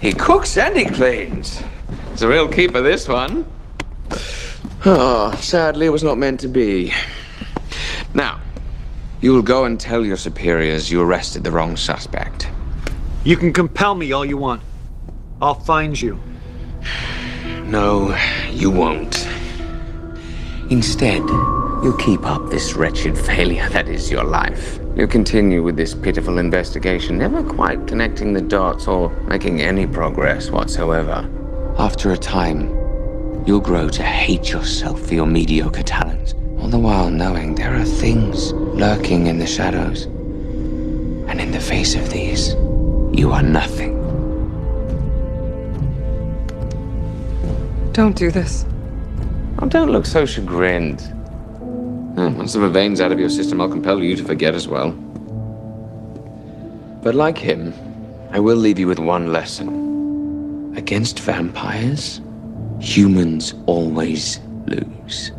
He cooks and he cleans. It's a real keeper, this one. Oh, sadly, it was not meant to be. Now, you will go and tell your superiors you arrested the wrong suspect. You can compel me all you want. I'll find you. No, you won't. Instead, you'll keep up this wretched failure that is your life. You'll continue with this pitiful investigation, never quite connecting the dots or making any progress whatsoever. After a time, you'll grow to hate yourself for your mediocre talents, all the while knowing there are things lurking in the shadows. And in the face of these, you are nothing. Don't do this. Oh, don't look so chagrined. Hmm, once the vervain's out of your system, I'll compel you to forget as well. But like him, I will leave you with one lesson. Against vampires, humans always lose.